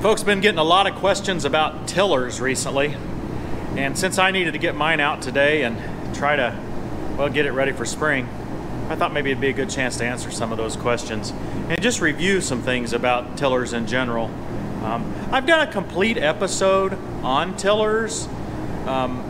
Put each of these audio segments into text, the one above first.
Folks been getting a lot of questions about tillers recently. And since I needed to get mine out today and try to, well, get it ready for spring, I thought maybe it'd be a good chance to answer some of those questions and just review some things about tillers in general. Um, I've done a complete episode on tillers. Um,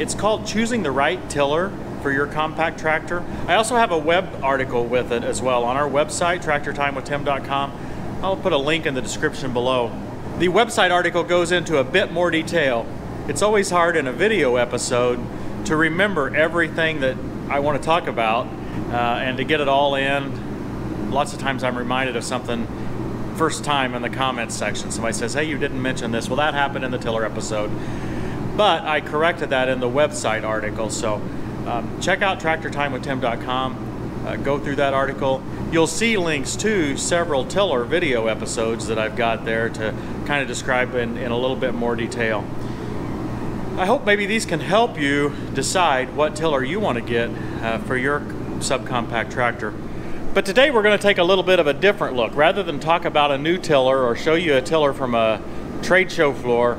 it's called Choosing the Right Tiller for Your Compact Tractor. I also have a web article with it as well on our website, tractortimewithtim.com. I'll put a link in the description below. The website article goes into a bit more detail. It's always hard in a video episode to remember everything that I want to talk about uh, and to get it all in. Lots of times I'm reminded of something first time in the comments section. Somebody says, hey, you didn't mention this. Well, that happened in the tiller episode. But I corrected that in the website article. So um, check out tractortimewithtim.com. Uh, go through that article. You'll see links to several tiller video episodes that I've got there to kind of describe in, in a little bit more detail. I hope maybe these can help you decide what tiller you want to get uh, for your subcompact tractor. But today we're going to take a little bit of a different look. Rather than talk about a new tiller or show you a tiller from a trade show floor,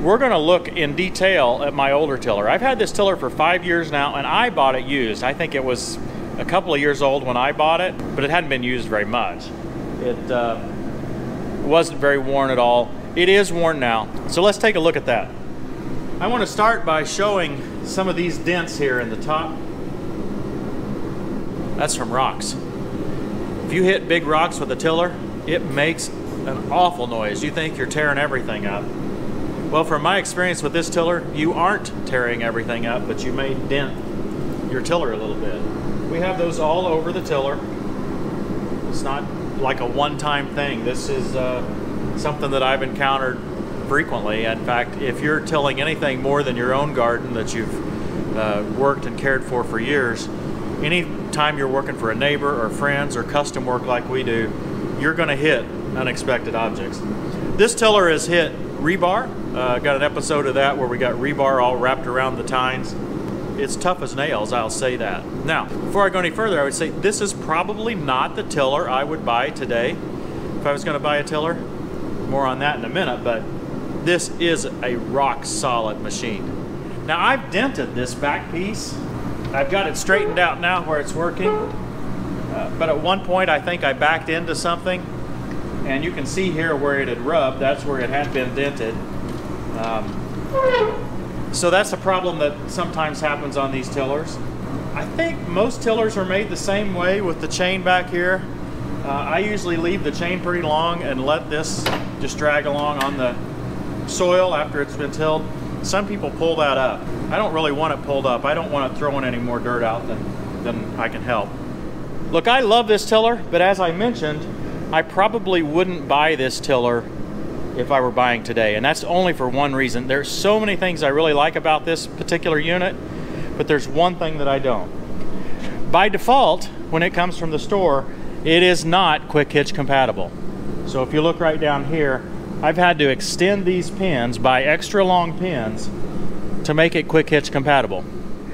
we're going to look in detail at my older tiller. I've had this tiller for five years now and I bought it used. I think it was a couple of years old when I bought it, but it hadn't been used very much. It uh, wasn't very worn at all. It is worn now. So let's take a look at that. I want to start by showing some of these dents here in the top. That's from rocks. If you hit big rocks with a tiller, it makes an awful noise. You think you're tearing everything up. Well, from my experience with this tiller, you aren't tearing everything up, but you may dent your tiller a little bit. We have those all over the tiller. It's not like a one-time thing. This is uh, something that I've encountered frequently. In fact, if you're tilling anything more than your own garden that you've uh, worked and cared for for years, any time you're working for a neighbor or friends or custom work like we do, you're going to hit unexpected objects. This tiller has hit rebar. Uh, got an episode of that where we got rebar all wrapped around the tines. It's tough as nails, I'll say that. Now, before I go any further, I would say this is probably not the tiller I would buy today. If I was going to buy a tiller, more on that in a minute, but this is a rock solid machine. Now I've dented this back piece. I've got it straightened out now where it's working. Uh, but at one point I think I backed into something and you can see here where it had rubbed. That's where it had been dented. Um, so that's a problem that sometimes happens on these tillers. I think most tillers are made the same way with the chain back here. Uh, I usually leave the chain pretty long and let this just drag along on the soil after it's been tilled. Some people pull that up. I don't really want it pulled up. I don't want it throwing any more dirt out than, than I can help. Look, I love this tiller, but as I mentioned, I probably wouldn't buy this tiller if I were buying today. And that's only for one reason. There's so many things I really like about this particular unit, but there's one thing that I don't. By default, when it comes from the store, it is not quick hitch compatible. So if you look right down here, I've had to extend these pins by extra long pins to make it quick hitch compatible.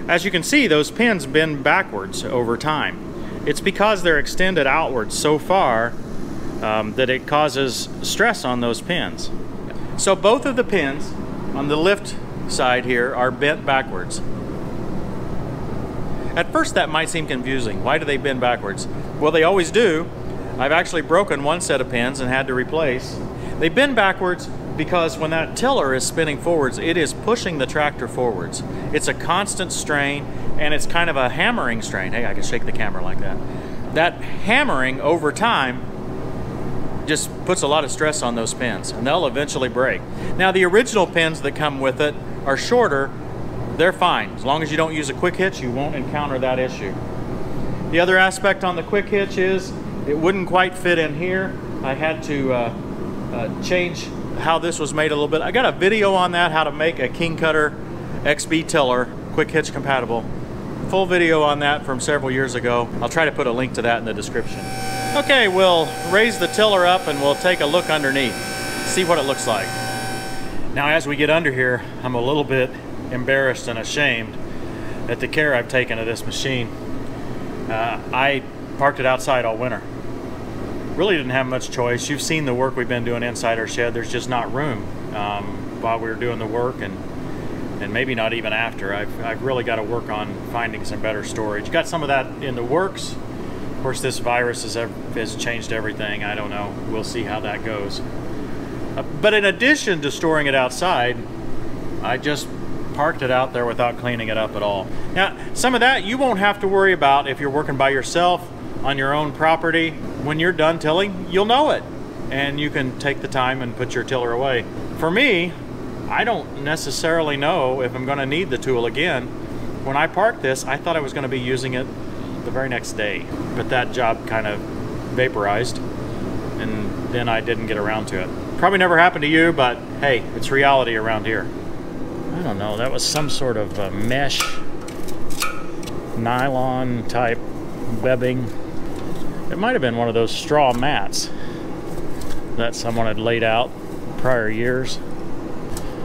As you can see, those pins bend backwards over time. It's because they're extended outwards so far um, that it causes stress on those pins. So both of the pins on the lift side here are bent backwards. At first that might seem confusing. Why do they bend backwards? Well, they always do. I've actually broken one set of pins and had to replace. They bend backwards because when that tiller is spinning forwards, it is pushing the tractor forwards. It's a constant strain and it's kind of a hammering strain. Hey, I can shake the camera like that. That hammering over time just puts a lot of stress on those pins and they'll eventually break. Now the original pins that come with it are shorter, they're fine. As long as you don't use a quick hitch, you won't encounter that issue. The other aspect on the quick hitch is it wouldn't quite fit in here. I had to uh, uh, change how this was made a little bit. I got a video on that, how to make a King Kutter XB tiller quick hitch compatible. Full video on that from several years ago. I'll try to put a link to that in the description. Okay, we'll raise the tiller up and we'll take a look underneath, see what it looks like. Now as we get under here, I'm a little bit embarrassed and ashamed at the care I've taken of this machine. Uh, I parked it outside all winter. really didn't have much choice. You've seen the work we've been doing inside our shed. There's just not room um, while we were doing the work and and maybe not even after. I've, I've really got to work on finding some better storage. Got some of that in the works. Of course, this virus has, has changed everything. I don't know. We'll see how that goes. Uh, but in addition to storing it outside, I just parked it out there without cleaning it up at all. Now, some of that you won't have to worry about if you're working by yourself on your own property. When you're done tilling, you'll know it. And you can take the time and put your tiller away. For me, I don't necessarily know if I'm going to need the tool again. When I parked this, I thought I was going to be using it the very next day, but that job kind of vaporized and then I didn't get around to it. Probably never happened to you, but hey, it's reality around here. I don't know, that was some sort of mesh nylon type webbing. It might have been one of those straw mats that someone had laid out prior years.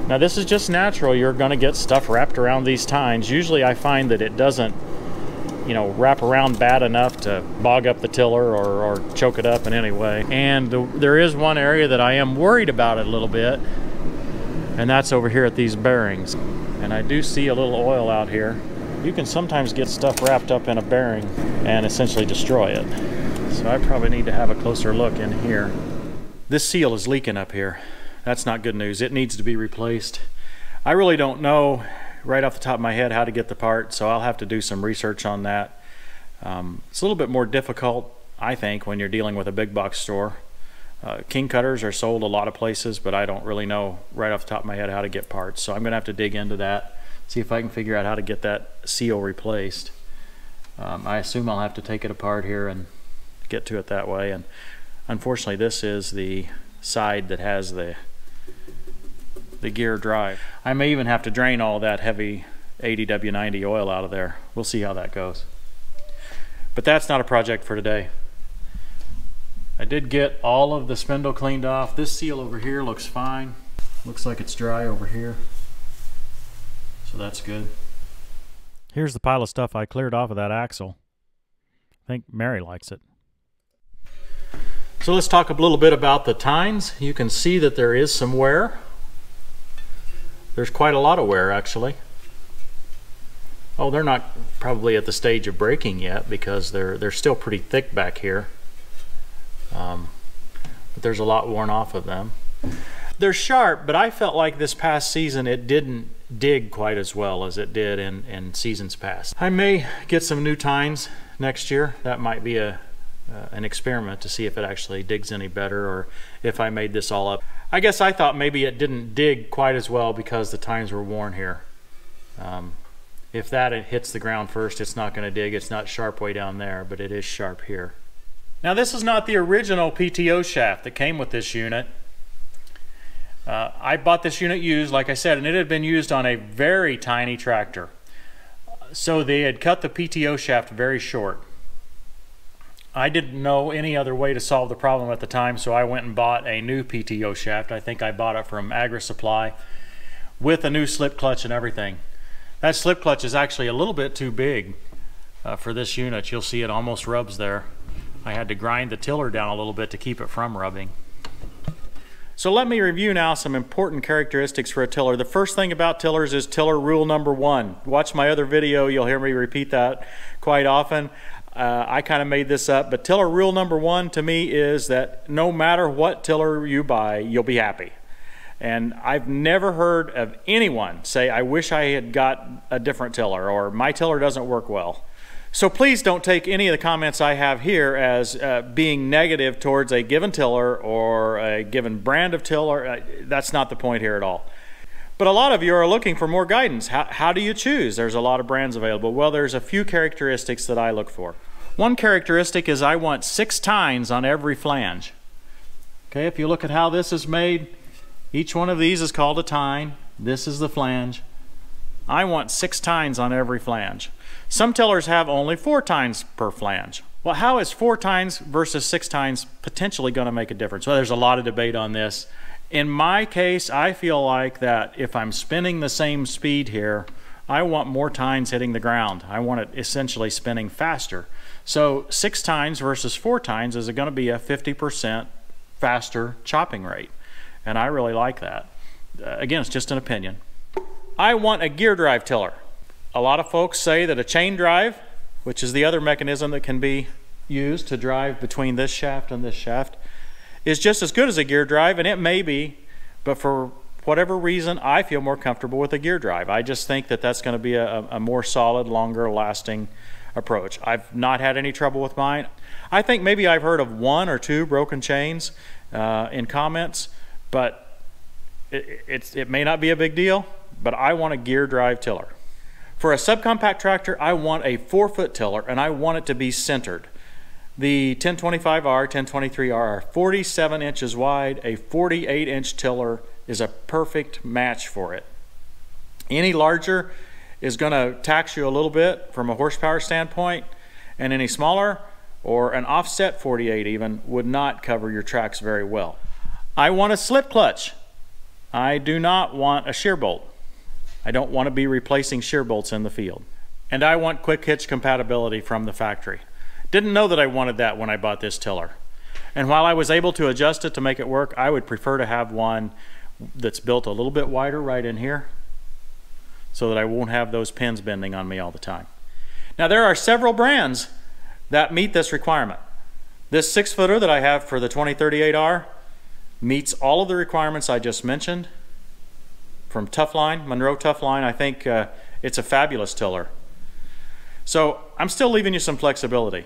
Now this is just natural. You're going to get stuff wrapped around these tines. Usually I find that it doesn't, you know, wrap around bad enough to bog up the tiller or, or choke it up in any way. And the, there is one area that I am worried about a little bit, and that's over here at these bearings. And I do see a little oil out here. You can sometimes get stuff wrapped up in a bearing and essentially destroy it. So I probably need to have a closer look in here. This seal is leaking up here that's not good news. It needs to be replaced. I really don't know right off the top of my head how to get the part, so I'll have to do some research on that. Um, it's a little bit more difficult, I think, when you're dealing with a big box store. Uh, King Kutters are sold a lot of places, but I don't really know right off the top of my head how to get parts. So I'm going to have to dig into that, see if I can figure out how to get that seal replaced. Um, I assume I'll have to take it apart here and get to it that way. And unfortunately, this is the side that has the the gear drive. I may even have to drain all that heavy 80W90 oil out of there. We'll see how that goes. But that's not a project for today. I did get all of the spindle cleaned off. This seal over here looks fine. Looks like it's dry over here. So that's good. Here's the pile of stuff I cleared off of that axle. I think Mary likes it. So let's talk a little bit about the tines. You can see that there is some wear. There's quite a lot of wear actually. Oh, they're not probably at the stage of breaking yet because they're they're still pretty thick back here. Um, but there's a lot worn off of them. They're sharp, but I felt like this past season it didn't dig quite as well as it did in, in seasons past. I may get some new tines next year. That might be a uh, an experiment to see if it actually digs any better or if I made this all up. I guess I thought maybe it didn't dig quite as well because the tines were worn here. Um, if that it hits the ground first, it's not going to dig. It's not sharp way down there, but it is sharp here. Now this is not the original PTO shaft that came with this unit. Uh, I bought this unit used, like I said, and it had been used on a very tiny tractor. So they had cut the PTO shaft very short. I didn't know any other way to solve the problem at the time, so I went and bought a new PTO shaft. I think I bought it from Agri Supply with a new slip clutch and everything. That slip clutch is actually a little bit too big uh, for this unit. You'll see it almost rubs there. I had to grind the tiller down a little bit to keep it from rubbing. So let me review now some important characteristics for a tiller. The first thing about tillers is tiller rule number one. Watch my other video, you'll hear me repeat that quite often. Uh, I kind of made this up, but tiller rule number one to me is that no matter what tiller you buy, you'll be happy. And I've never heard of anyone say, I wish I had got a different tiller or my tiller doesn't work well. So please don't take any of the comments I have here as uh, being negative towards a given tiller or a given brand of tiller. Uh, that's not the point here at all. But a lot of you are looking for more guidance. How, how do you choose? There's a lot of brands available. Well, there's a few characteristics that I look for. One characteristic is I want six tines on every flange. Okay, if you look at how this is made, each one of these is called a tine. This is the flange. I want six tines on every flange. Some tillers have only four tines per flange. Well, how is four tines versus six tines potentially going to make a difference? Well, there's a lot of debate on this. In my case, I feel like that if I'm spinning the same speed here, I want more tines hitting the ground. I want it essentially spinning faster. So six tines versus four tines is going to be a 50% faster chopping rate. And I really like that. Uh, again, it's just an opinion. I want a gear drive tiller. A lot of folks say that a chain drive, which is the other mechanism that can be used to drive between this shaft and this shaft, is just as good as a gear drive, and it may be, but for whatever reason, I feel more comfortable with a gear drive. I just think that that's going to be a, a more solid, longer lasting approach. I've not had any trouble with mine. I think maybe I've heard of one or two broken chains uh, in comments, but it, it may not be a big deal, but I want a gear drive tiller. For a subcompact tractor, I want a four foot tiller and I want it to be centered. The 1025R, 1023R are 47 inches wide. A 48 inch tiller is a perfect match for it. Any larger is going to tax you a little bit from a horsepower standpoint, and any smaller or an offset 48 even would not cover your tracks very well. I want a slip clutch. I do not want a shear bolt. I don't want to be replacing shear bolts in the field. And I want quick hitch compatibility from the factory. Didn't know that I wanted that when I bought this tiller. And while I was able to adjust it to make it work, I would prefer to have one that's built a little bit wider right in here so that I won't have those pins bending on me all the time. Now there are several brands that meet this requirement. This six footer that I have for the 2038R meets all of the requirements I just mentioned. From Tufline, Monroe Tufline, I think uh, it's a fabulous tiller. So I'm still leaving you some flexibility.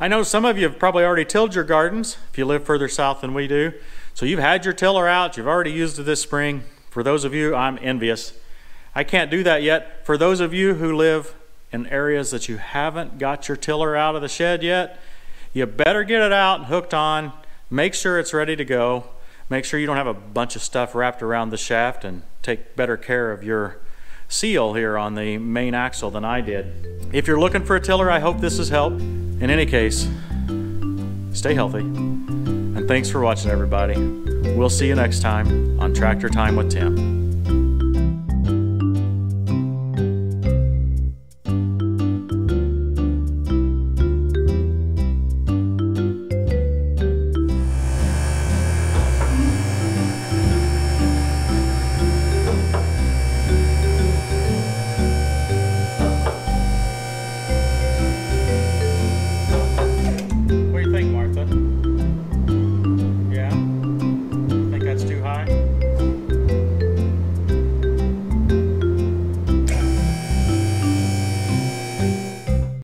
I know some of you have probably already tilled your gardens if you live further south than we do. So you've had your tiller out, you've already used it this spring. For those of you, I'm envious. I can't do that yet. For those of you who live in areas that you haven't got your tiller out of the shed yet, you better get it out and hooked on. Make sure it's ready to go. Make sure you don't have a bunch of stuff wrapped around the shaft and take better care of your seal here on the main axle than I did. If you're looking for a tiller, I hope this has helped. In any case, stay healthy. Thanks for watching, everybody. We'll see you next time on Tractor Time with Tim.